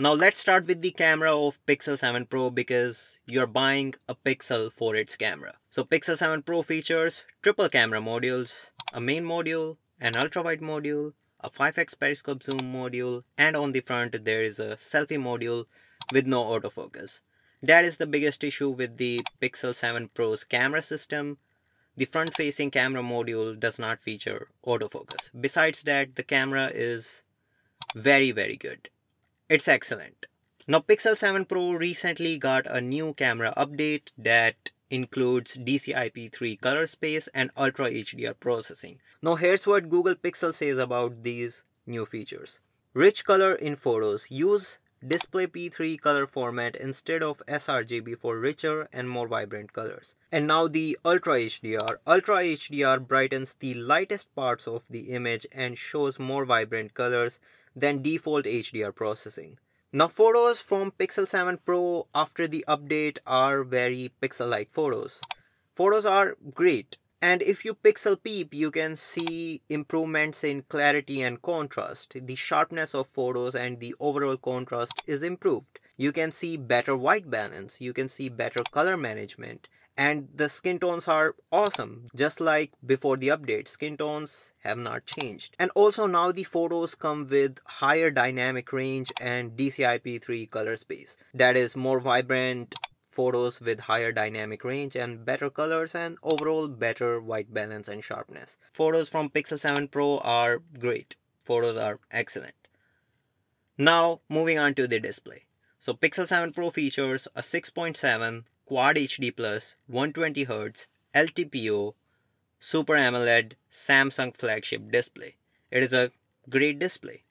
Now let's start with the camera of Pixel 7 Pro because you're buying a Pixel for its camera. So Pixel 7 Pro features triple camera modules, a main module, an ultra wide module, a 5x periscope zoom module, and on the front there is a selfie module with no autofocus. That is the biggest issue with the Pixel 7 Pro's camera system. The front facing camera module does not feature autofocus. Besides that, the camera is very very good. It's excellent. Now Pixel 7 Pro recently got a new camera update that includes DCI-P3 color space and Ultra HDR processing. Now here's what Google Pixel says about these new features. Rich color in photos. Use display P3 color format instead of sRGB for richer and more vibrant colors. And now the Ultra HDR. Ultra HDR brightens the lightest parts of the image and shows more vibrant colors than default HDR processing. Now photos from Pixel 7 Pro after the update are very pixel-like photos. Photos are great and if you pixel peep you can see improvements in clarity and contrast. The sharpness of photos and the overall contrast is improved. You can see better white balance, you can see better color management and the skin tones are awesome just like before the update. Skin tones have not changed. And also now the photos come with higher dynamic range and DCI-P3 color space. That is more vibrant photos with higher dynamic range and better colors and overall better white balance and sharpness. Photos from Pixel 7 Pro are great. Photos are excellent. Now moving on to the display. So Pixel 7 Pro features a 6.7 Quad HD Plus 120Hz LTPO Super AMOLED Samsung flagship display. It is a great display.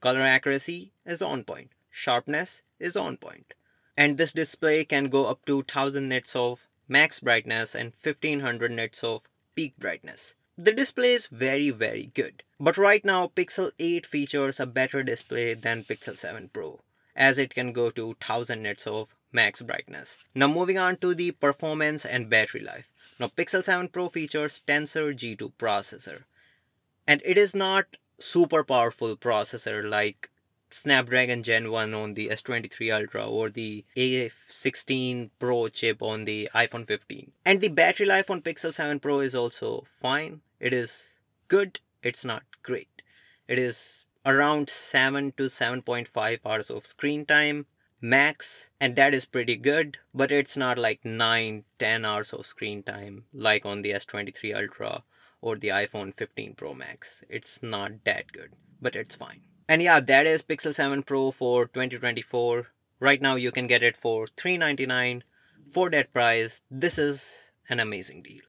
Color accuracy is on point. Sharpness is on point. And this display can go up to 1000 nits of max brightness and 1500 nits of peak brightness. The display is very very good. But right now Pixel 8 features a better display than Pixel 7 Pro as it can go to 1000 nits of max brightness. Now moving on to the performance and battery life. Now Pixel 7 Pro features Tensor G2 processor and it is not super powerful processor like Snapdragon Gen 1 on the S23 Ultra or the A16 Pro chip on the iPhone 15. And the battery life on Pixel 7 Pro is also fine. It is good, it's not great. It is around 7 to 7.5 hours of screen time max and that is pretty good but it's not like 9 10 hours of screen time like on the S23 Ultra or the iPhone 15 Pro Max. It's not that good but it's fine. And yeah that is Pixel 7 Pro for 2024 right now you can get it for 399 for that price. This is an amazing deal